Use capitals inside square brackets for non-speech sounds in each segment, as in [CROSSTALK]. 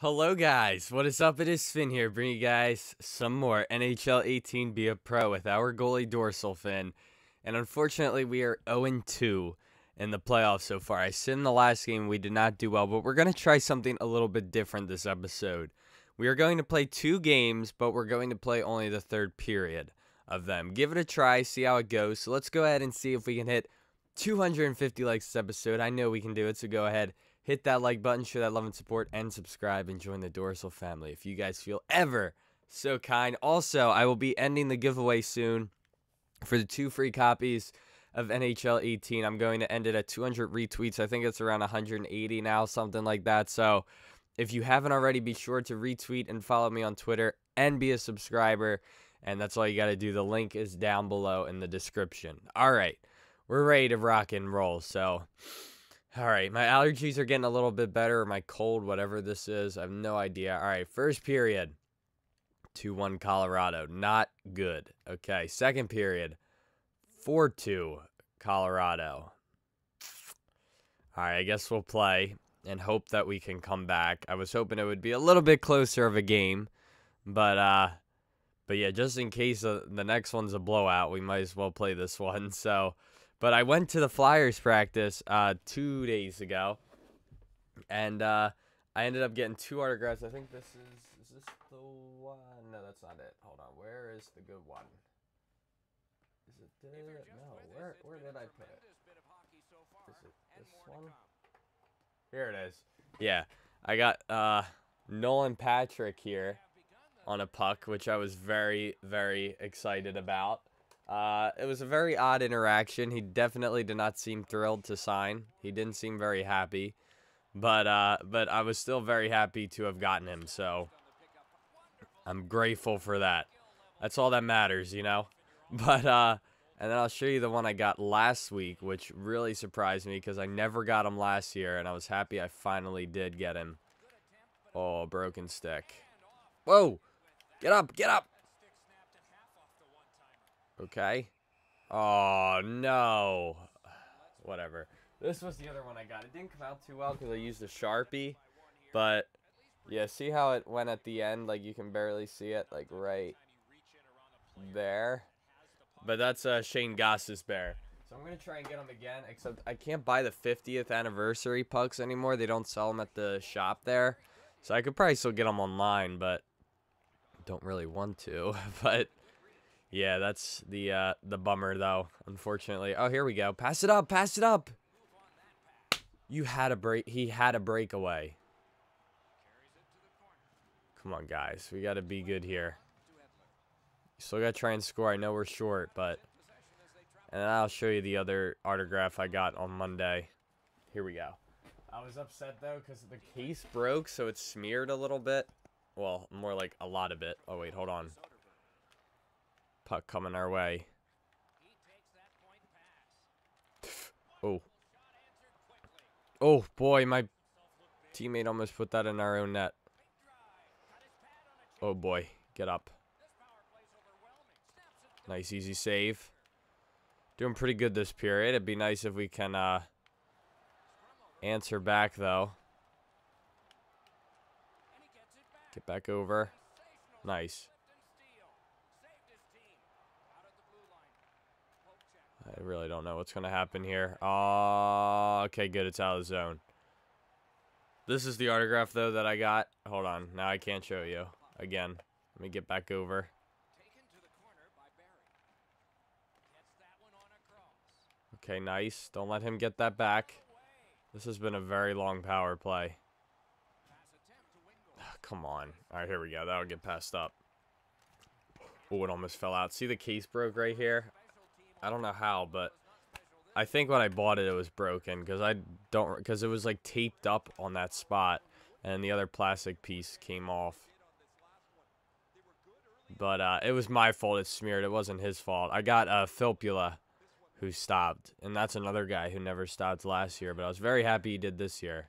Hello guys, what is up? It is Finn here, bringing you guys some more NHL 18 Be a Pro with our goalie Dorsal Finn. And unfortunately, we are 0-2 in the playoffs so far. I said in the last game we did not do well, but we're going to try something a little bit different this episode. We are going to play two games, but we're going to play only the third period of them. Give it a try, see how it goes. So let's go ahead and see if we can hit 250 likes this episode. I know we can do it, so go ahead hit that like button, show that love and support, and subscribe and join the Dorsal family if you guys feel ever so kind. Also, I will be ending the giveaway soon for the two free copies of NHL 18. I'm going to end it at 200 retweets. I think it's around 180 now, something like that. So if you haven't already, be sure to retweet and follow me on Twitter and be a subscriber. And that's all you got to do. The link is down below in the description. All right, we're ready to rock and roll. So. All right, my allergies are getting a little bit better, my cold, whatever this is. I have no idea. All right, first period 2 1 Colorado. Not good. Okay, second period 4 2 Colorado. All right, I guess we'll play and hope that we can come back. I was hoping it would be a little bit closer of a game, but uh but yeah, just in case uh, the next one's a blowout, we might as well play this [LAUGHS] one. So, but I went to the Flyers practice uh, two days ago, and uh, I ended up getting two autographs. I think this is is this the one? No, that's not it. Hold on. Where is the good one? Is it there? no? Where where did I put it? Is it this one? Here it is. Yeah, I got uh, Nolan Patrick here on a puck, which I was very very excited about. Uh, it was a very odd interaction. He definitely did not seem thrilled to sign. He didn't seem very happy, but uh, but I was still very happy to have gotten him. So I'm grateful for that. That's all that matters, you know. [LAUGHS] But uh, and then I'll show you the one I got last week, which really surprised me because I never got him last year, and I was happy I finally did get him. Oh, broken stick. Whoa! Get up! Get up! Okay. Oh, no. Whatever. This was the other one I got. It didn't come out too well because I used a Sharpie. But, yeah, see how it went at the end? Like, you can barely see it, like, right there. But that's uh, Shane bear. So I'm going to try and get them again, except I can't buy the 50th anniversary pucks anymore. They don't sell them at the shop there. So I could probably still get them online, but don't really want to. [LAUGHS] but yeah, that's the uh, the bummer though. Unfortunately. Oh, here we go. Pass it up. Pass it up. You had a break. He had a breakaway. Come on, guys. We got to be good here. Still got to try and score. I know we're short, but... And I'll show you the other autograph I got on Monday. Here we go. I was upset, though, because the case broke, so it smeared a little bit. Well, more like a lot of it. Oh, wait, hold on. Puck coming our way. Oh. Oh, boy, my teammate almost put that in our own net. Oh, boy. Get up. Nice, easy save. Doing pretty good this period. It'd be nice if we can uh, answer back, though. Get back over. Nice. I really don't know what's going to happen here. Oh, okay, good. It's out of the zone. This is the autograph, though, that I got. Hold on. Now I can't show you. Again. Let me get back over. Okay, nice. Don't let him get that back. This has been a very long power play. Ah, come on. All right, here we go. That'll get passed up. Oh, it almost fell out. See the case broke right here? I don't know how, but I think when I bought it, it was broken because I don't because it was like taped up on that spot, and the other plastic piece came off. But uh, it was my fault. It smeared. It wasn't his fault. I got uh, Filppula, who stopped, and that's another guy who never stopped last year. But I was very happy he did this year.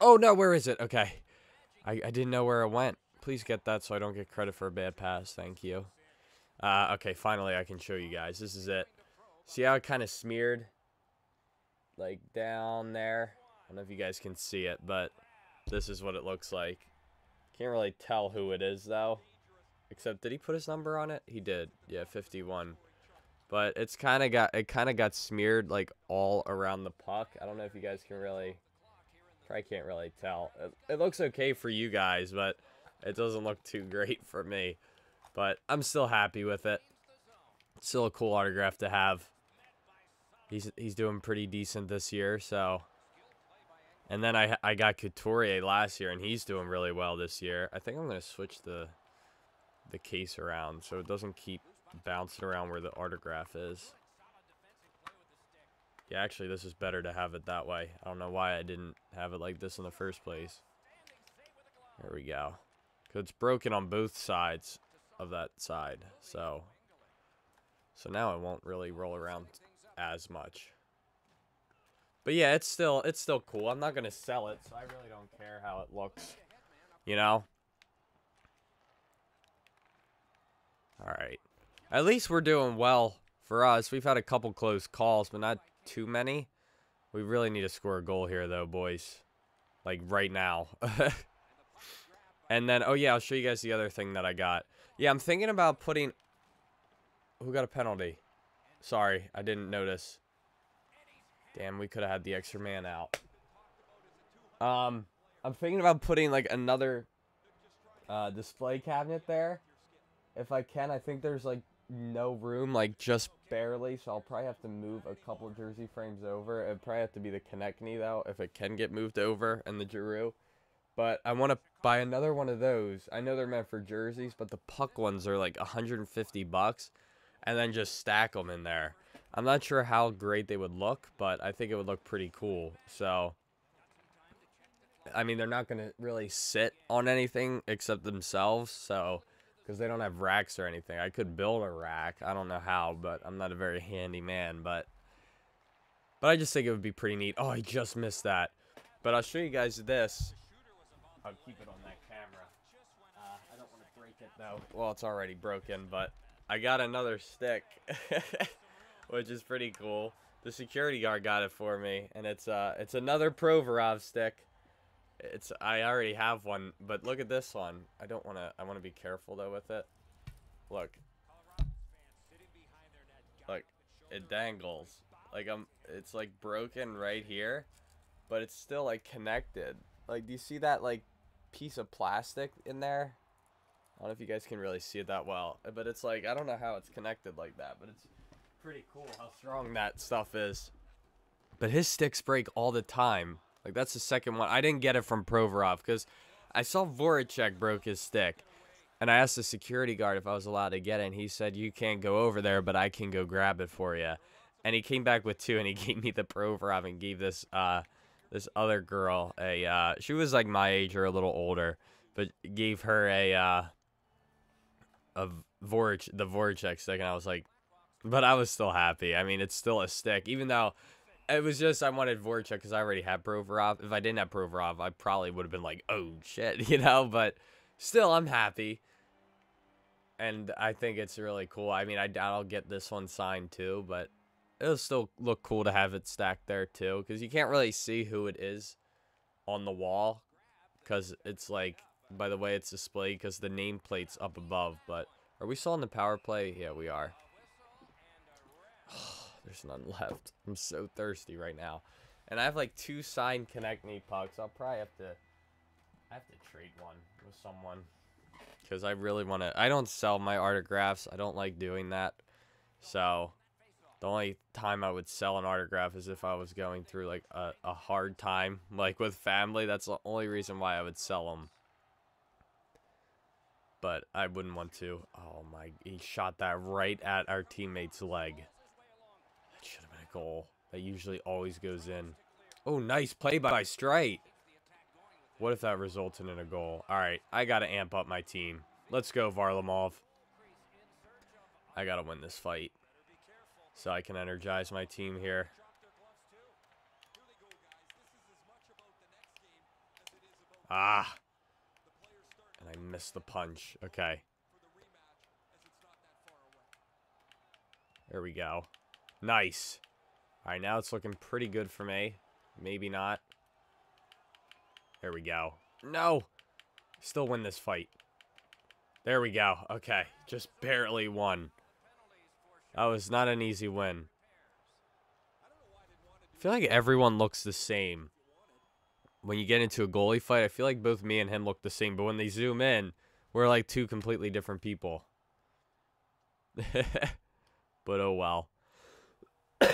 Oh no, where is it? Okay, I I didn't know where it went. Please get that so I don't get credit for a bad pass. Thank you. Uh, okay, finally I can show you guys. This is it. See how it kind of smeared? Like down there. I don't know if you guys can see it, but this is what it looks like. Can't really tell who it is though. Except did he put his number on it? He did. Yeah, 51. But it's kind of got it kind of got smeared like all around the puck. I don't know if you guys can really I can't really tell. It, it looks okay for you guys, but it doesn't look too great for me. But I'm still happy with it. Still a cool autograph to have. He's he's doing pretty decent this year, so. And then I I got Couturier last year, and he's doing really well this year. I think I'm gonna switch the the case around so it doesn't keep bouncing around where the autograph is. Yeah, actually, this is better to have it that way. I don't know why I didn't have it like this in the first place. There we go. Because it's broken on both sides of that side. So, so now it won't really roll around as much. But yeah, it's still it's still cool. I'm not gonna sell it, so I really don't care how it looks. You know. All right. At least we're doing well for us. We've had a couple close calls, but not too many. We really need to score a goal here, though, boys. Like, right now. [LAUGHS] and then, oh, yeah, I'll show you guys the other thing that I got. Yeah, I'm thinking about putting... Who got a penalty? Sorry, I didn't notice. Damn, we could have had the extra man out. Um, I'm thinking about putting, like, another uh, display cabinet there. If I can, I think there's, like, no room, like just barely. So I'll probably have to move a couple jersey frames over. It'd probably have to be the Konecny though, if it can get moved over, and the Giroux. But I want to buy another one of those. I know they're meant for jerseys, but the puck ones are like 150 bucks, and then just stack them in there. I'm not sure how great they would look, but I think it would look pretty cool. So, I mean, they're not going to really sit on anything except themselves. So, because they don't have racks or anything. I could build a rack. I don't know how, but I'm not a very handy man. But but I just think it would be pretty neat. Oh, I just missed that. But I'll show you guys this. I'll keep it on that camera. Uh, I don't want to break it though. Well, it's already broken, but I got another stick, [LAUGHS] which is pretty cool. The security guard got it for me, and it's uh it's another Provorov stick. It's I already have one, but look at this one. I don't want to I want to be careful though with it. Look. Look, it dangles. Like I'm it's like broken right here, but it's still like connected. Like do you see that like piece of plastic in there? I don't know if you guys can really see it that well, but it's like I don't know how it's connected like that, but it's pretty cool how strong that stuff is. But his sticks break all the time. Like that's the second one. I didn't get it from Provorov because I saw Voracek broke his stick. And I asked the security guard if I was allowed to get it, and he said, You can't go over there, but I can go grab it for you. And he came back with two, and he [LAUGHS] gave me the Provorov and gave this uh, this other girl a. Uh, she was like my age or a little older, but gave her a uh, a Voracek, the Voracek stick, and I was like, but I was still happy. I mean, it's still a stick, even though it was just I wanted Voracek because I already had Provorov. If I didn't have Provorov, I probably would have been like, oh shit, [LAUGHS] you know. But still, I'm happy, and I think it's really cool. I mean, I doubt I'll get this one signed too, but it'll still look cool to have it stacked there too, because you can't really see who it is on the wall, because it's like by the way it's displayed, because the nameplate's up above. But are we still on the power play? Yeah, we are. [SIGHS] There's none left. I'm so thirsty right now. And I have like two signed Konecny pucks. I'll probably have to I have to trade one with someone. Because I really want to... I don't sell my autographs. I don't like doing that. So, the only time I would sell an autograph is if I was going through like a, a hard time. Like with family. That's the only reason why I would sell them. But I wouldn't want to. Oh my... He shot that right at our teammate's leg That should have been a goal that usually always goes in. Oh, nice play by Strite. What if that resulted in a goal? All right, I got to amp up my team. Let's go, Varlamov. I got to win this fight so I can energize my team here. Ah. And I missed the punch. Okay. There we go. Nice. Alright, now it's looking pretty good for me. Maybe not. There we go. No. Still win this fight. There we go. Okay. Just barely won. Oh, that was not an easy win. I feel like everyone looks the same. When you get into a goalie fight, I feel like both me and him look the same. But when they zoom in, we're like two completely different people. [LAUGHS] but oh well. [COUGHS]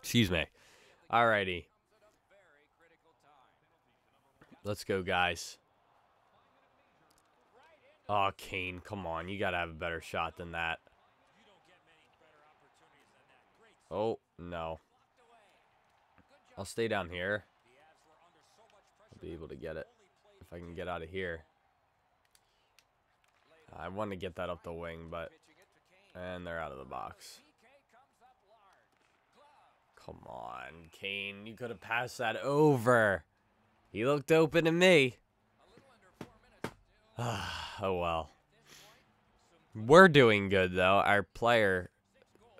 Excuse me. Alrighty. Let's go, guys. Oh, Kane, come on. You got to have a better shot than that. Oh, no. I'll stay down here. I'll be able to get it if I can get out of here. I want to get that up the wing, but... And they're out of the box. Come on, Kane. You could have passed that over. He looked open to me. [SIGHS] oh, well. We're doing good, though. Our player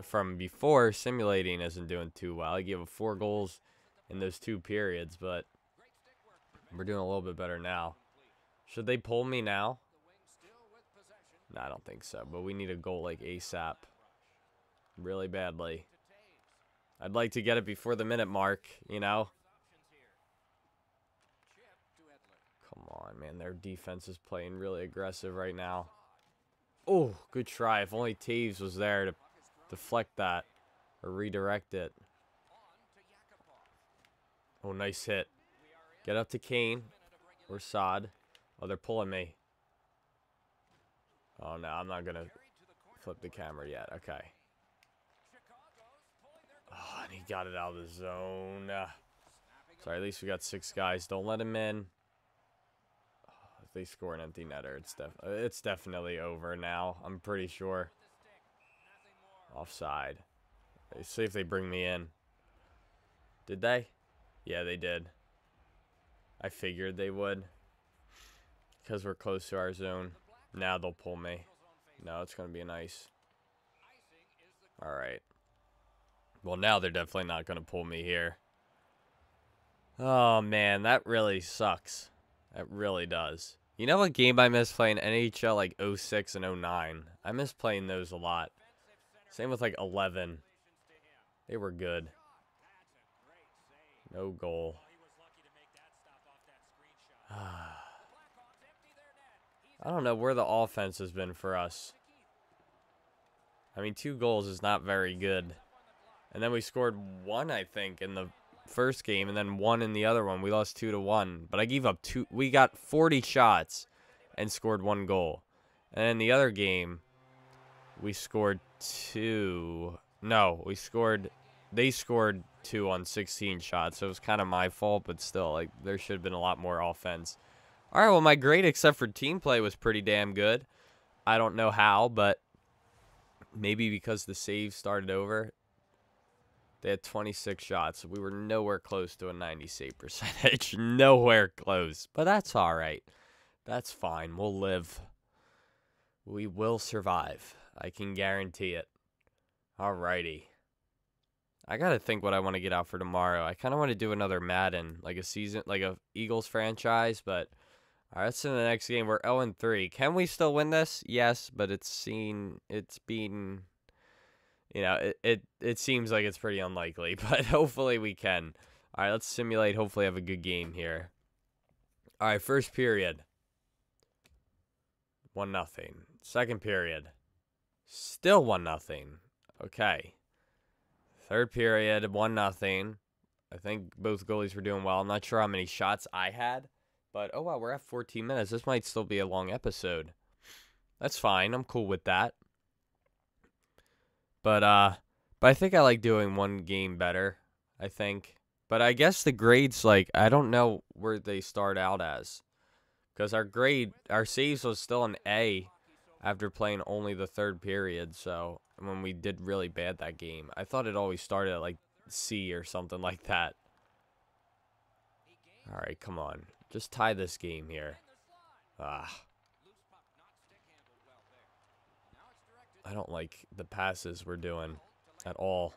from before simulating isn't doing too well. I gave him four goals in those two periods, but we're doing a little bit better now. Should they pull me now? No, I don't think so, but we need a goal like ASAP. Really badly. I'd like to get it before the minute mark, you know? Come on, man. Their defense is playing really aggressive right now. Oh, good try. If only Toews was there to deflect that or redirect it. Oh, nice hit. Get up to Kane or Saad. Oh, they're pulling me. Oh, no, I'm not going to flip the camera yet. Okay. Oh, and he got it out of the zone. Sorry, at least we got six guys. Don't let him in. Oh, if they score an empty netter, it's, def it's definitely over now. I'm pretty sure. Offside. Let's see if they bring me in. Did they? Yeah, they did. I figured they would. Because we're close to our zone. Now they'll pull me. No, it's going to be nice. Alright. Well, now they're definitely not going to pull me here. Oh, man. That really sucks. That really does. You know what game I miss playing? NHL like 06 and 09. I miss playing those a lot. Same with like 11. They were good. No goal. [SIGHS] I don't know where the offense has been for us. I mean, two goals is not very good. And then we scored one, I think, in the first game, and then one in the other one. We lost two to one. But I gave up two. We got 40 shots and scored one goal. And in the other game, we scored two. No, we scored. They scored two on 16 shots, so it was kind of my fault, but still, like there should have been a lot more offense. All right, well, my grade except for team play was pretty damn good. I don't know how, but maybe because the save started over. They had 26 shots. We were nowhere close to a 90 save percentage. [LAUGHS] nowhere close. But that's all right. That's fine. We'll live. We will survive. I can guarantee it. Alrighty. I gotta think what I want to get out for tomorrow. I kind of want to do another Madden, like a season, like a Eagles franchise. But all right, that's in the next game. We're 0 and 3. Can we still win this? Yes, but it's seen, it's been, you know, it it it seems like it's pretty unlikely. [LAUGHS] But hopefully we can. All right, let's simulate. Hopefully have a good game here. All right, first period. One nothing. Second period. Still one nothing. Okay. Third period, one nothing. I think both goalies were doing well. I'm not sure how many shots I had, but oh wow, we're at 14 minutes. This might still be a long episode. That's fine. I'm cool with that. But uh but I think I like doing one game better, I think. But I guess the grades like I don't know where they start out as. Cuz our grade our saves was still an A after playing only the third period. So when we did really bad that game, I thought it always started at like C or something like that. All right, come on. Just tie this game here. Ah. I don't like the passes we're doing at all.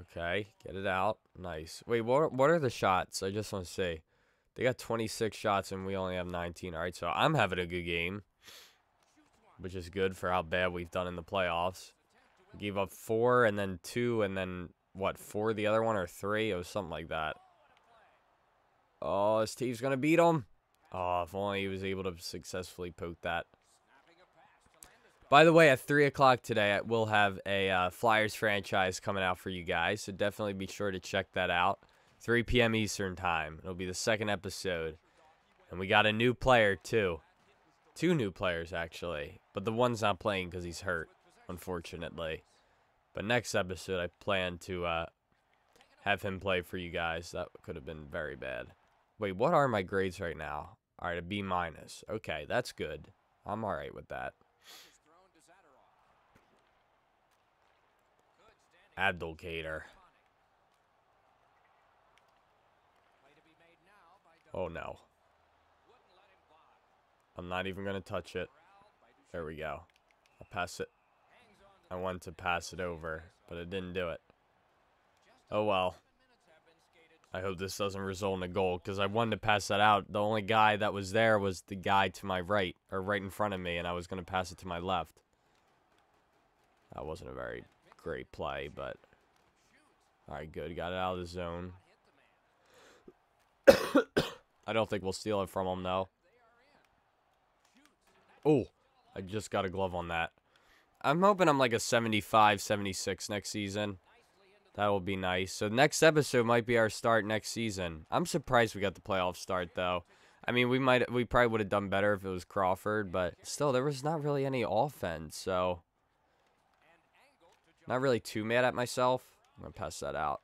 Okay, get it out. Nice. Wait, what what are the shots? I just want to see. They got 26 shots and we only have 19. All right, so I'm having a good game, which is good for how bad we've done in the playoffs. We gave up four and then two and then what, four the other one or three? It was something like that. Oh, Steve's going to beat him. Oh, if only he was able to successfully poke that. By the way, at 3 o'clock today, we'll have a uh, Flyers franchise coming out for you guys, so definitely be sure to check that out. 3 p.m. Eastern Time. It'll be the second episode. And we got a new player, too. Two new players, actually. But the one's not playing because he's hurt, unfortunately. But next episode, I plan to uh, have him play for you guys. That could have been very bad. Wait, what are my grades right now? All right, a B minus. Okay, that's good. I'm all right with that. Abdulkader. Oh no. I'm not even going to touch it. There we go. I'll pass it. I wanted to pass it over, but it didn't do it. Oh well. I hope this doesn't result in a goal, because I wanted to pass that out. The only guy that was there was the guy to my right, or right in front of me, and I was going to pass it to my left. That wasn't a very great play, but... Alright, good. Got it out of the zone. [COUGHS] [COUGHS] I don't think we'll steal it from him, though. Oh, I just got a glove on that. I'm hoping I'm like a 75, 76 next season. That will be nice. So next episode might be our start next season. I'm surprised we got the playoff start, though. I mean, we might, we probably would have done better if it was Crawford, but still, there was not really any offense, so... Not really too mad at myself. I'm going to pass that out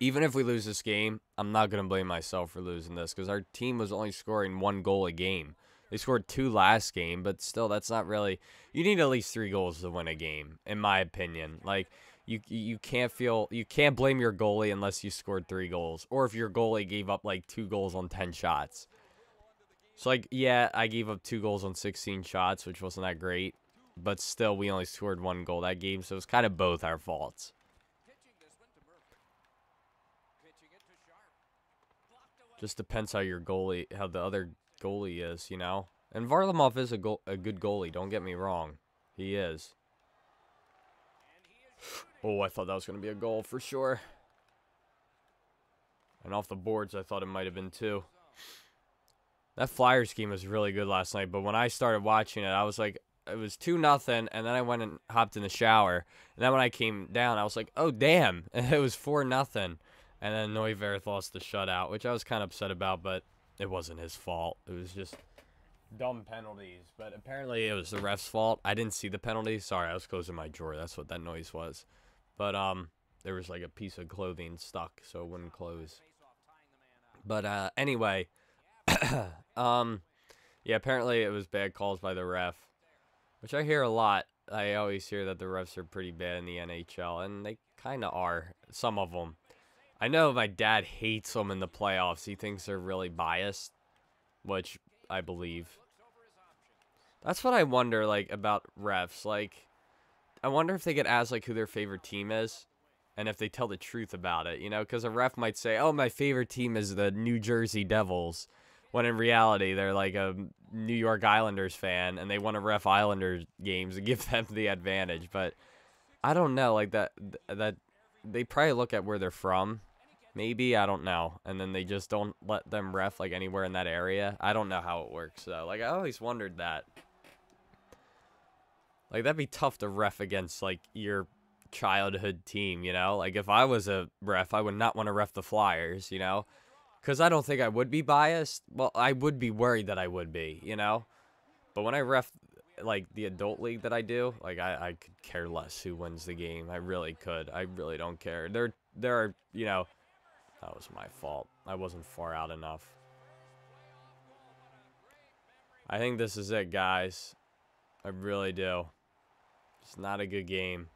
even if we lose this game, I'm not going to blame myself for losing this because our team was only scoring one goal a game. They scored two last game, but still, that's not really. You need at least three goals to win a game, in my opinion. Like you, you can't feel you can't blame your goalie unless you scored three goals, or if your goalie gave up like two goals on ten shots. So like, yeah, I gave up two goals on 16 shots, which wasn't that great, but still, we only scored one goal that game, so it's kind of both our faults. Just depends how your goalie, how the other goalie is, you know? And Varlamov is a, a good goalie, don't get me wrong. He is. Oh, I thought that was going to be a goal for sure. And off the boards, I thought it might have been too. That Flyers game was really good last night, but when I started watching it, I was like, it was 2 nothing, and then I went and hopped in the shower. And then when I came down, I was like, oh, damn. [LAUGHS] It was 4 nothing. And then Neuwirth lost the shutout, which I was kind of upset about, but it wasn't his fault. It was just dumb penalties. But apparently it was the ref's fault. I didn't see the penalty. Sorry, I was closing my drawer. That's what that noise was. But um, there was like a piece of clothing stuck, so it wouldn't close. But uh, anyway, [COUGHS] um, yeah, apparently it was bad calls by the ref, which I hear a lot. I always hear that the refs are pretty bad in the NHL, and they kind of are. Some of them. I know my dad hates them in the playoffs. He thinks they're really biased, which I believe. That's what I wonder, like, about refs. Like, I wonder if they get asked, like, who their favorite team is, and if they tell the truth about it, you know? Because a ref might say, oh, my favorite team is the New Jersey Devils, when in reality, they're, like, a New York Islanders fan, and they want to ref Islanders games and [LAUGHS] give them the advantage. But I don't know, like, that, that, they probably look at where they're from Maybe, I don't know. And then they just don't let them ref like anywhere in that area. I don't know how it works though. Like I always wondered that. Like that'd be tough to ref against like your childhood team, you know? Like if I was a ref, I would not want to ref the Flyers, you know? Cuz I don't think I would be biased. Well, I would be worried that I would be, you know? But when I ref like the adult league that I do, like I, I could care less who wins the game. I really could. I really don't care. There there are, you know, that was my fault. I wasn't far out enough. I think this is it, guys. I really do. It's not a good game.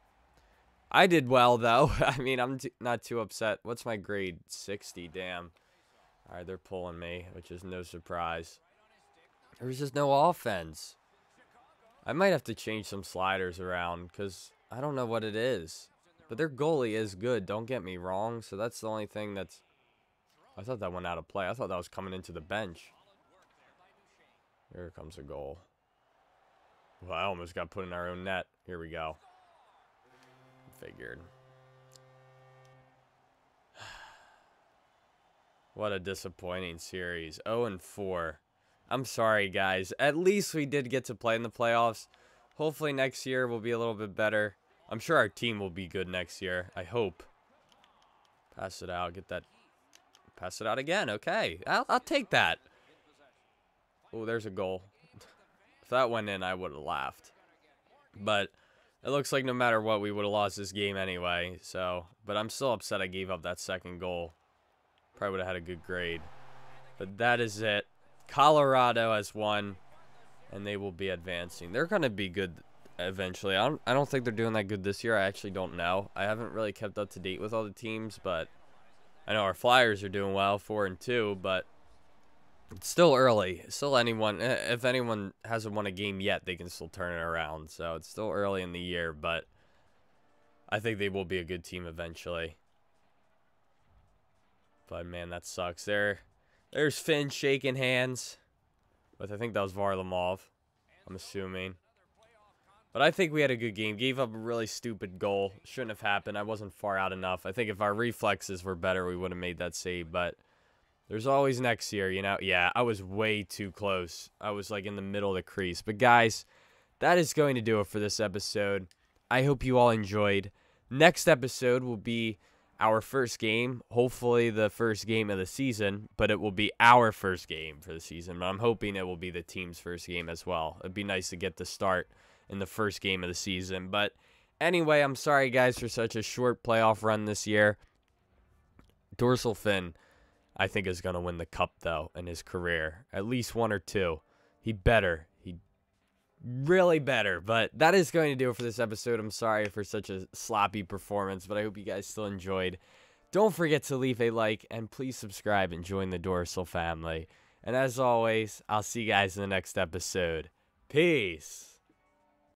I did well, though. [LAUGHS] I mean, I'm not too upset. What's my grade? 60, damn. All right, they're pulling me, which is no surprise. There's just no offense. I might have to change some sliders around because I don't know what it is. But their goalie is good, don't get me wrong. So that's the only thing that's... I thought that went out of play. I thought that was coming into the bench. Here comes a goal. Well, I almost got put in our own net. Here we go. Figured. [SIGHS] what a disappointing series. 0 and 4. I'm sorry, guys. At least we did get to play in the playoffs. Hopefully next year will be a little bit better. I'm sure our team will be good next year. I hope. Pass it out. Get that. Pass it out again. Okay. I'll, I'll take that. Oh, there's a goal. if that went in, I would have laughed. But it looks like no matter what, we would have lost this game anyway. So, but I'm still upset I gave up that second goal. Probably would have had a good grade. But that is it. Colorado has won, and they will be advancing. They're going to be good eventually. I don't, I don't think they're doing that good this year. I actually don't know. I haven't really kept up to date with all the teams, but I know our Flyers are doing well, 4 and 2, but it's still early. Still anyone eh, if anyone hasn't won a game yet, they can still turn it around. So it's still early in the year, but I think they will be a good team eventually. But man, that sucks. There there's Finn shaking hands with I think that was Varlamov. I'm assuming. But I think we had a good game. Gave up a really stupid goal. Shouldn't have happened. I wasn't far out enough. I think if our reflexes were better, we would have made that save. But there's always next year, you know? Yeah, I was way too close. I was like in the middle of the crease. But guys, that is going to do it for this episode. I hope you all enjoyed. Next episode will be our first game, hopefully the first game of the season, but it will be our first game for the season. But I'm hoping it will be the team's first game as well. It'd be nice to get the start in the first game of the season. But anyway, I'm sorry guys for such a short playoff run this year. Dorsal Finn, I think, is going to win the cup though in his career. At least one or two. He better really better. But that is going to do it for this episode. I'm sorry for such a sloppy performance, but I hope you guys still enjoyed. Don't forget to leave a like and please subscribe and join the Dorsal family. And as always, I'll see you guys in the next episode. Peace.